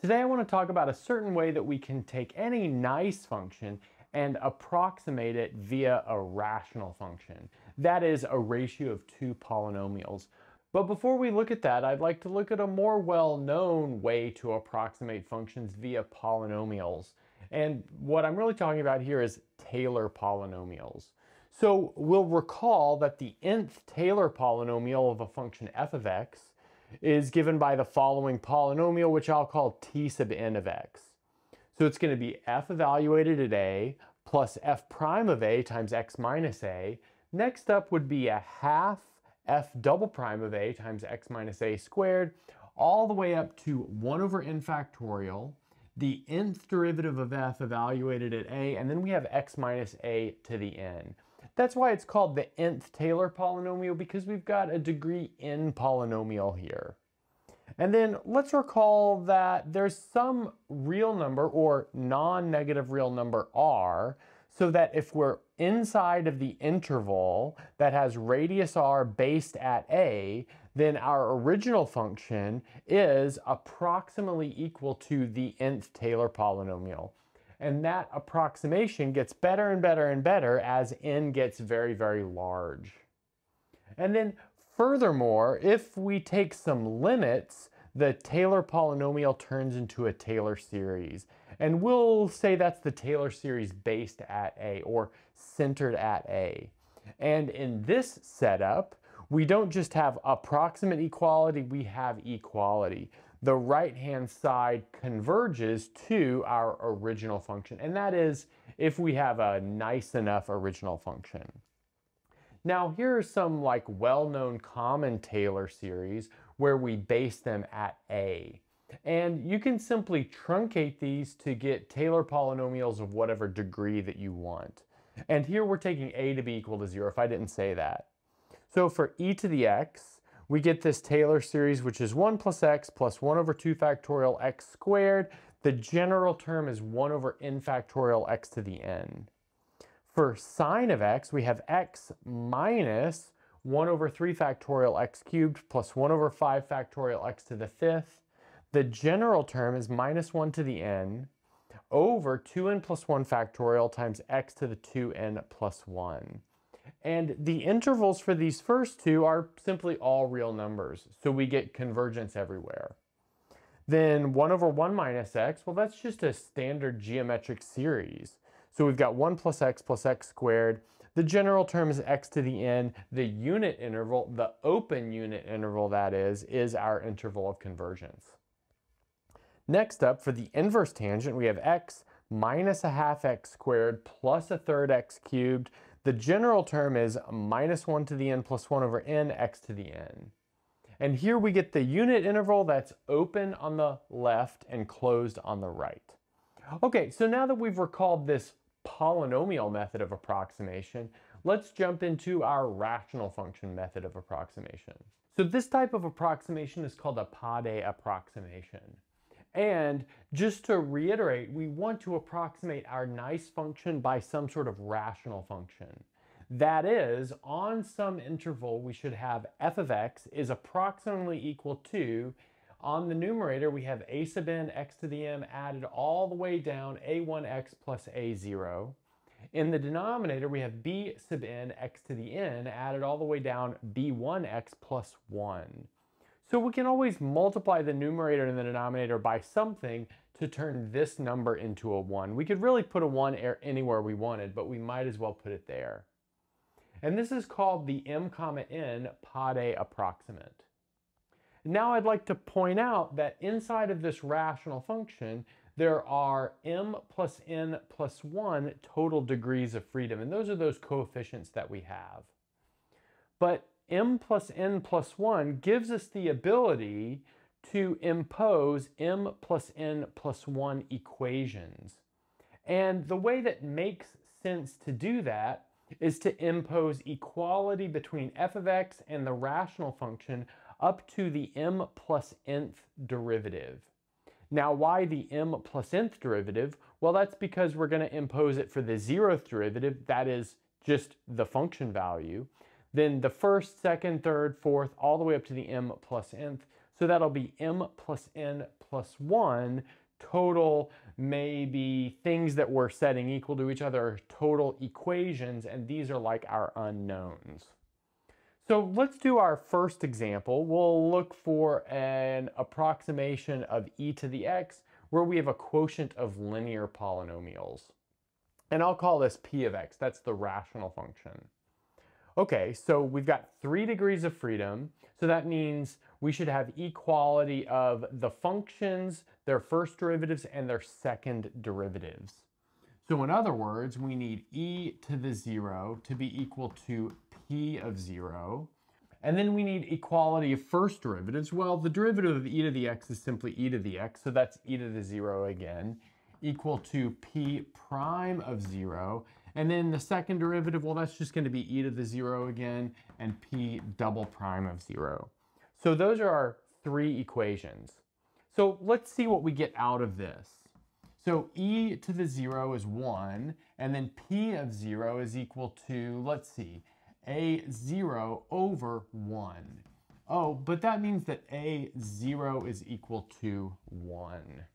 Today I want to talk about a certain way that we can take any nice function and approximate it via a rational function. That is a ratio of two polynomials. But before we look at that, I'd like to look at a more well-known way to approximate functions via polynomials. And what I'm really talking about here is Taylor polynomials. So we'll recall that the nth Taylor polynomial of a function f of x is given by the following polynomial, which I'll call t sub n of x. So it's going to be f evaluated at a plus f prime of a times x minus a. Next up would be a half f double prime of a times x minus a squared, all the way up to 1 over n factorial, the nth derivative of f evaluated at a, and then we have x minus a to the n. That's why it's called the nth Taylor polynomial because we've got a degree n polynomial here. And then let's recall that there's some real number or non-negative real number r so that if we're inside of the interval that has radius r based at a, then our original function is approximately equal to the nth Taylor polynomial. And that approximation gets better and better and better as n gets very, very large. And then furthermore, if we take some limits, the Taylor polynomial turns into a Taylor series. And we'll say that's the Taylor series based at A or centered at A. And in this setup, we don't just have approximate equality, we have equality the right-hand side converges to our original function. And that is if we have a nice enough original function. Now here are some like well-known common Taylor series where we base them at A. And you can simply truncate these to get Taylor polynomials of whatever degree that you want. And here we're taking A to be equal to zero if I didn't say that. So for e to the x, we get this Taylor series, which is 1 plus x plus 1 over 2 factorial x squared. The general term is 1 over n factorial x to the n. For sine of x, we have x minus 1 over 3 factorial x cubed plus 1 over 5 factorial x to the fifth. The general term is minus 1 to the n over 2n plus 1 factorial times x to the 2n plus 1. And the intervals for these first two are simply all real numbers, so we get convergence everywhere. Then 1 over 1 minus x, well that's just a standard geometric series. So we've got 1 plus x plus x squared. The general term is x to the n. The unit interval, the open unit interval that is, is our interval of convergence. Next up, for the inverse tangent, we have x minus a half x squared plus a third x cubed. The general term is minus 1 to the n plus 1 over n x to the n. And here we get the unit interval that's open on the left and closed on the right. Okay, so now that we've recalled this polynomial method of approximation, let's jump into our rational function method of approximation. So this type of approximation is called a Pade approximation. And just to reiterate, we want to approximate our nice function by some sort of rational function. That is, on some interval, we should have f of x is approximately equal to, on the numerator, we have a sub n x to the m added all the way down a1x plus a0. In the denominator, we have b sub n x to the n added all the way down b1x plus 1. So we can always multiply the numerator and the denominator by something to turn this number into a 1. We could really put a 1 anywhere we wanted, but we might as well put it there. And this is called the m comma n Pade approximant. Now I'd like to point out that inside of this rational function, there are m plus n plus 1 total degrees of freedom, and those are those coefficients that we have. But m plus n plus 1 gives us the ability to impose m plus n plus 1 equations. And the way that makes sense to do that is to impose equality between f of x and the rational function up to the m plus nth derivative. Now, why the m plus nth derivative? Well, that's because we're going to impose it for the zeroth derivative, that is just the function value then the first, second, third, fourth, all the way up to the m plus nth. So that'll be m plus n plus 1 total maybe things that we're setting equal to each other total equations and these are like our unknowns. So let's do our first example. We'll look for an approximation of e to the x where we have a quotient of linear polynomials. And I'll call this p of x, that's the rational function. Okay, so we've got three degrees of freedom, so that means we should have equality of the functions, their first derivatives, and their second derivatives. So in other words, we need e to the zero to be equal to p of zero. And then we need equality of first derivatives. Well, the derivative of e to the x is simply e to the x, so that's e to the zero again, equal to p prime of zero. And then the second derivative, well, that's just gonna be e to the zero again, and p double prime of zero. So those are our three equations. So let's see what we get out of this. So e to the zero is one, and then p of zero is equal to, let's see, a zero over one. Oh, but that means that a zero is equal to one.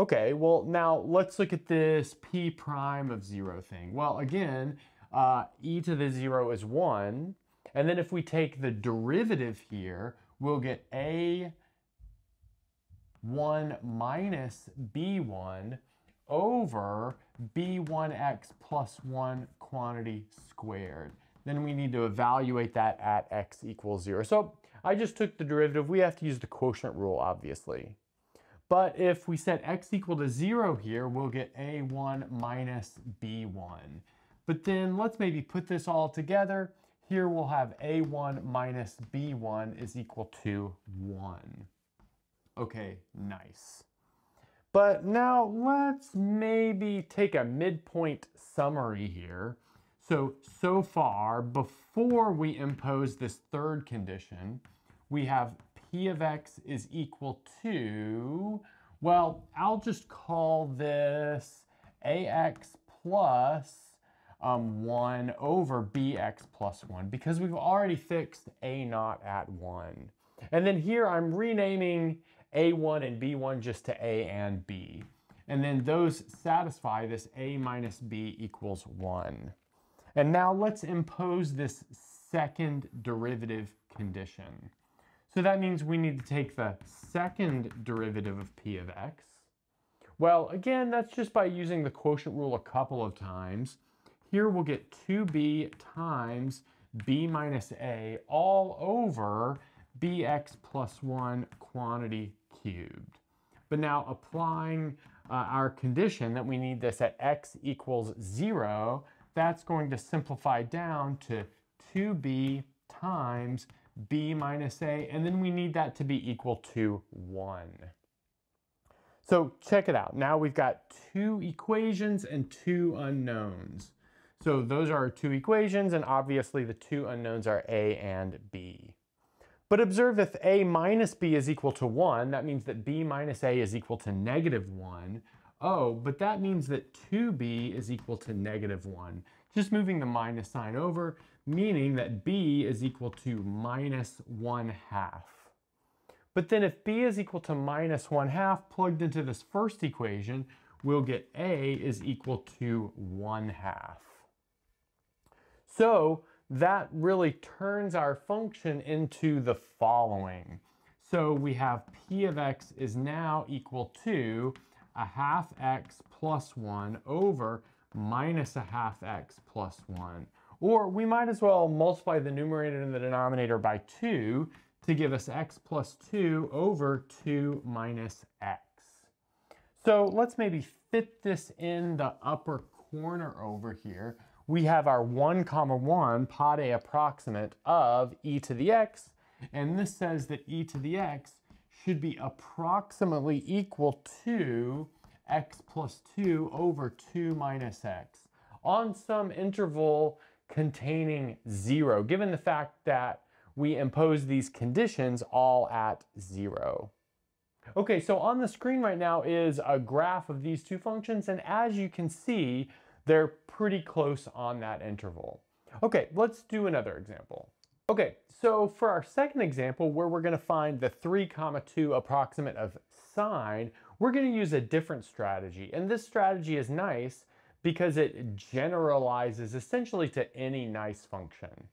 Okay, well now let's look at this p prime of zero thing. Well, again, uh, e to the zero is one, and then if we take the derivative here, we'll get a 1 minus b1 over b1x plus 1 quantity squared. Then we need to evaluate that at x equals 0. So I just took the derivative. We have to use the quotient rule, obviously. But if we set x equal to 0 here, we'll get a1 minus b1. But then let's maybe put this all together. Here we'll have a1 minus b1 is equal to 1. Okay, nice. But now let's maybe take a midpoint summary here. So, so far, before we impose this third condition, we have p of x is equal to, well, I'll just call this ax plus um, 1 over bx plus 1 because we've already fixed a naught at 1. And then here I'm renaming a1 and b1 just to a and b. And then those satisfy this a minus b equals 1. And now let's impose this second derivative condition. So that means we need to take the second derivative of p of x. Well, again, that's just by using the quotient rule a couple of times. Here we'll get 2b times b minus a all over bx plus 1 quantity cubed. But now applying uh, our condition that we need this at x equals 0, that's going to simplify down to 2b times b minus a, and then we need that to be equal to 1. So check it out. Now we've got two equations and two unknowns. So those are our two equations, and obviously the two unknowns are a and b. But observe if a minus b is equal to 1, that means that b minus a is equal to negative 1. Oh, but that means that 2b is equal to negative 1. Just moving the minus sign over, meaning that b is equal to minus 1 half. But then if b is equal to minus 1 half plugged into this first equation, we'll get a is equal to 1 half. So that really turns our function into the following. So we have p of x is now equal to a half x plus 1 over minus a half x plus 1. Or we might as well multiply the numerator and the denominator by 2 to give us x plus 2 over 2 minus x. So let's maybe fit this in the upper corner over here we have our 1 comma 1 Pade approximate of e to the x, and this says that e to the x should be approximately equal to x plus 2 over 2 minus x on some interval containing 0, given the fact that we impose these conditions all at 0. Okay, so on the screen right now is a graph of these two functions, and as you can see, they're pretty close on that interval. Okay, let's do another example. Okay, so for our second example, where we're gonna find the 3 comma 2 approximate of sine, we're gonna use a different strategy. And this strategy is nice because it generalizes essentially to any nice function.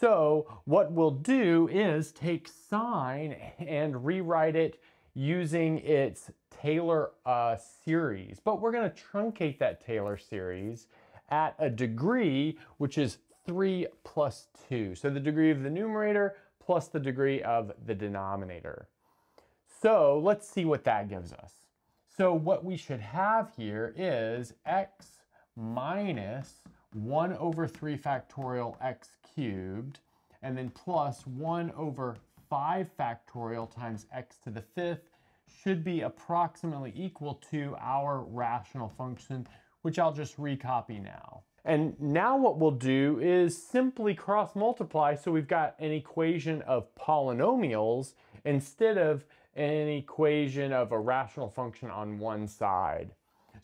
So what we'll do is take sine and rewrite it using its Taylor uh, series. But we're gonna truncate that Taylor series at a degree, which is 3 plus 2. So the degree of the numerator plus the degree of the denominator. So let's see what that gives us. So what we should have here is x minus 1 over 3 factorial x cubed, and then plus 1 over 5 factorial times x to the fifth should be approximately equal to our rational function, which I'll just recopy now. And now what we'll do is simply cross multiply so we've got an equation of polynomials instead of an equation of a rational function on one side.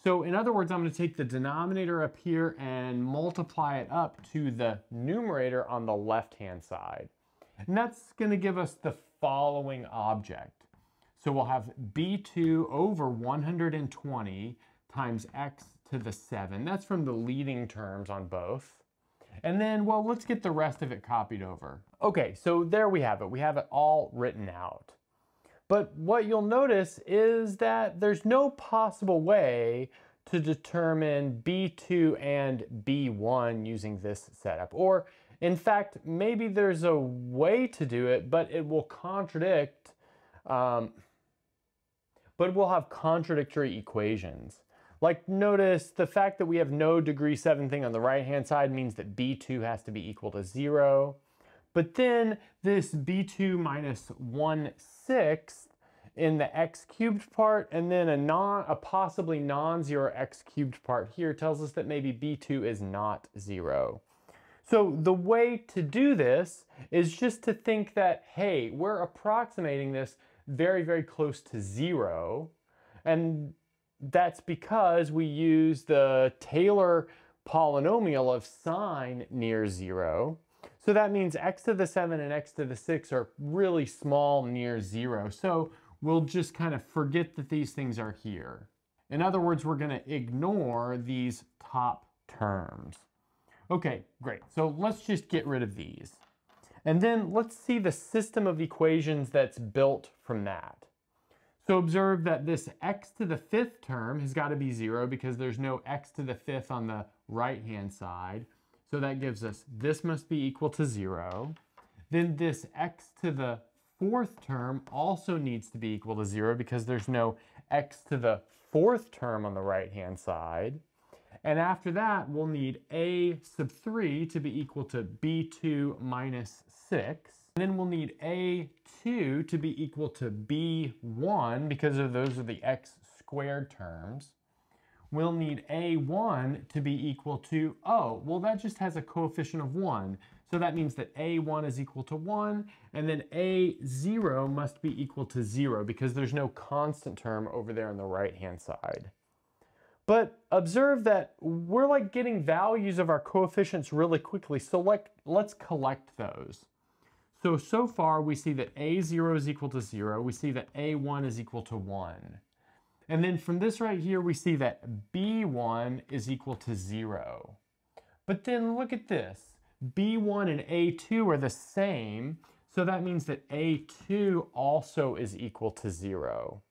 So in other words, I'm going to take the denominator up here and multiply it up to the numerator on the left-hand side. And that's going to give us the following object. So we'll have b2 over 120 times x to the 7. That's from the leading terms on both. And then, well, let's get the rest of it copied over. Okay, so there we have it. We have it all written out. But what you'll notice is that there's no possible way to determine B2 and B1 using this setup. Or in fact, maybe there's a way to do it, but it will contradict, um, but we'll have contradictory equations. Like notice the fact that we have no degree 7 thing on the right hand side means that B2 has to be equal to 0. But then this B2 minus 1 sixth in the x cubed part and then a non a possibly non-zero x cubed part here tells us that maybe b2 is not zero. So the way to do this is just to think that, hey, we're approximating this very, very close to zero. And that's because we use the Taylor polynomial of sine near zero. So that means x to the 7 and x to the 6 are really small near 0. So we'll just kind of forget that these things are here. In other words, we're going to ignore these top terms. Okay, great. So let's just get rid of these. And then let's see the system of equations that's built from that. So observe that this x to the fifth term has got to be 0 because there's no x to the fifth on the right-hand side. So that gives us this must be equal to 0. Then this x to the fourth term also needs to be equal to 0 because there's no x to the fourth term on the right-hand side. And after that, we'll need a sub 3 to be equal to b2 minus 6. And then we'll need a2 to be equal to b1 because of those are the x squared terms we'll need A1 to be equal to, oh, well that just has a coefficient of 1. So that means that A1 is equal to 1, and then A0 must be equal to 0 because there's no constant term over there on the right-hand side. But observe that we're like getting values of our coefficients really quickly, so like, let's collect those. So, so far we see that A0 is equal to 0, we see that A1 is equal to 1. And then from this right here, we see that B1 is equal to zero. But then look at this. B1 and A2 are the same, so that means that A2 also is equal to zero.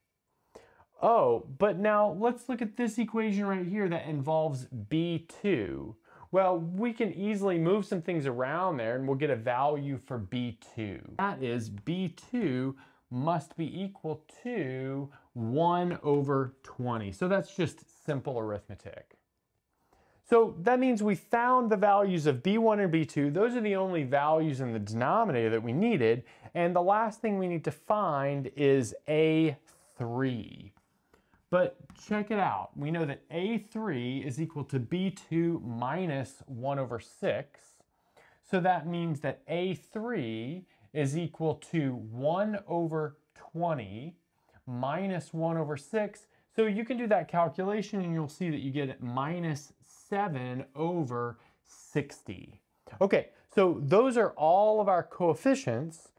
Oh, but now let's look at this equation right here that involves B2. Well, we can easily move some things around there and we'll get a value for B2. That is B2 must be equal to 1 over 20. So that's just simple arithmetic. So that means we found the values of B1 and B2. Those are the only values in the denominator that we needed. And the last thing we need to find is A3. But check it out. We know that A3 is equal to B2 minus 1 over 6. So that means that A3 is equal to 1 over 20 minus 1 over 6. So you can do that calculation and you'll see that you get minus 7 over 60. Okay, So those are all of our coefficients.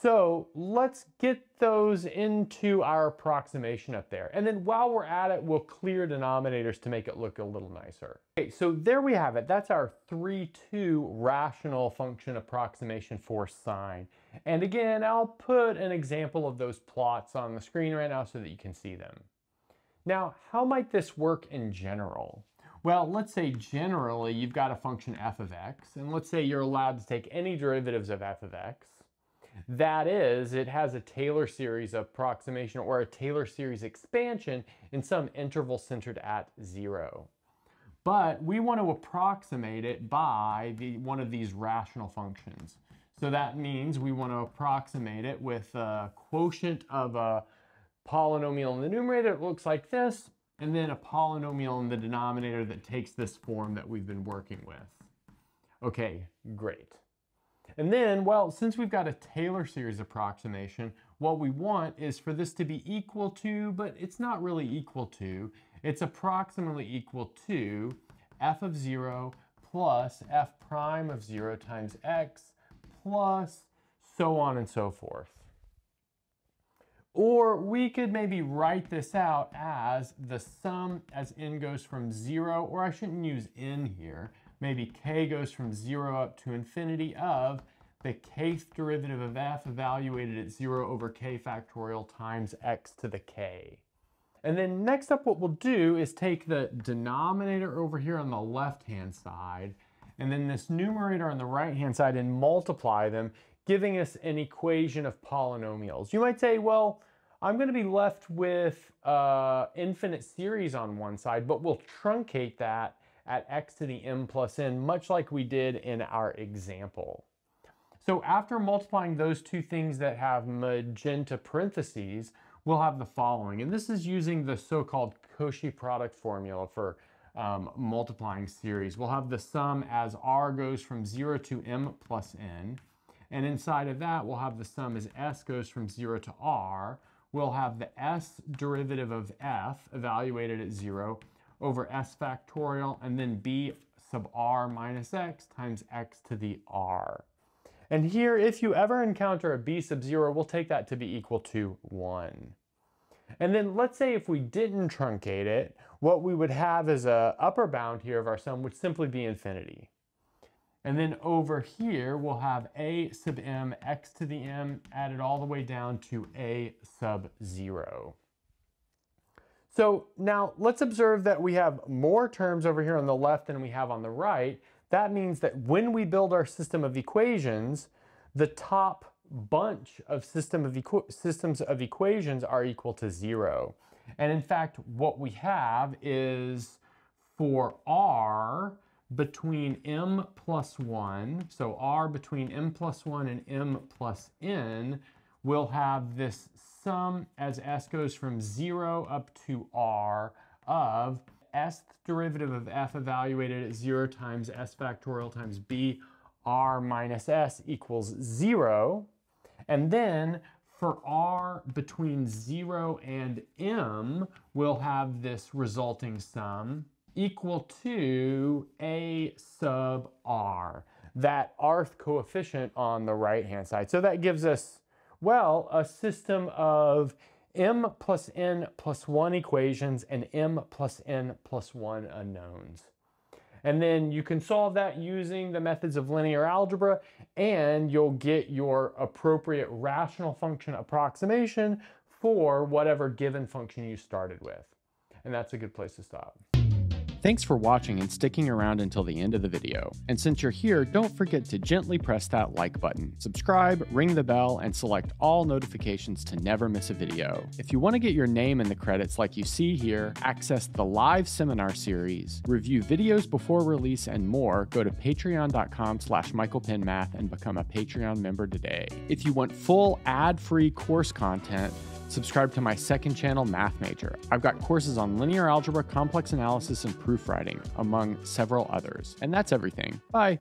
So let's get those into our approximation up there. And then while we're at it, we'll clear denominators to make it look a little nicer. Okay, so there we have it. That's our 3-2 rational function approximation for sine. And again, I'll put an example of those plots on the screen right now so that you can see them. Now, how might this work in general? Well, let's say generally you've got a function f of x, and let's say you're allowed to take any derivatives of f of x. That is, it has a Taylor series approximation or a Taylor series expansion in some interval centered at zero. But we want to approximate it by the, one of these rational functions. So that means we want to approximate it with a quotient of a polynomial in the numerator that looks like this, and then a polynomial in the denominator that takes this form that we've been working with. Okay, great. And then, well, since we've got a Taylor series approximation, what we want is for this to be equal to, but it's not really equal to, it's approximately equal to f of 0 plus f prime of 0 times x plus so on and so forth. Or we could maybe write this out as the sum as n goes from 0, or I shouldn't use n here, maybe k goes from 0 up to infinity of the kth derivative of f evaluated at 0 over k factorial times x to the k. And then next up what we'll do is take the denominator over here on the left-hand side and then this numerator on the right-hand side and multiply them, giving us an equation of polynomials. You might say, well, I'm going to be left with uh, infinite series on one side, but we'll truncate that at x to the m plus n, much like we did in our example. So after multiplying those two things that have magenta parentheses, we'll have the following. And this is using the so-called Cauchy product formula for um, multiplying series. We'll have the sum as r goes from 0 to m plus n. And inside of that, we'll have the sum as s goes from 0 to r we'll have the s derivative of f evaluated at 0 over s factorial and then b sub r minus x times x to the r. And here, if you ever encounter a b sub 0, we'll take that to be equal to 1. And then let's say if we didn't truncate it, what we would have as a upper bound here of our sum would simply be infinity. And then over here, we'll have a sub m, x to the m, added all the way down to a sub 0. So now let's observe that we have more terms over here on the left than we have on the right. That means that when we build our system of equations, the top bunch of system of systems of equations are equal to zero. And in fact, what we have is for r, between m plus 1, so r between m plus 1 and m plus n, we'll have this sum as s goes from 0 up to r of s derivative of f evaluated at 0 times s factorial times b r minus s equals 0. And then for r between 0 and m, we'll have this resulting sum equal to a sub r, that rth coefficient on the right-hand side. So that gives us, well, a system of m plus n plus 1 equations and m plus n plus 1 unknowns. And then you can solve that using the methods of linear algebra and you'll get your appropriate rational function approximation for whatever given function you started with. And that's a good place to stop. Thanks for watching and sticking around until the end of the video. And since you're here, don't forget to gently press that like button, subscribe, ring the bell, and select all notifications to never miss a video. If you want to get your name in the credits like you see here, access the live seminar series, review videos before release, and more, go to patreon.com slash michaelpennmath and become a Patreon member today. If you want full ad-free course content, subscribe to my second channel, Math Major. I've got courses on linear algebra, complex analysis, and proofwriting, among several others. And that's everything. Bye.